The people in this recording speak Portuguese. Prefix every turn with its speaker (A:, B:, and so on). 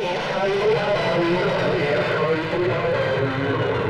A: Thank tá you.